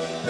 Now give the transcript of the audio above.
Yeah.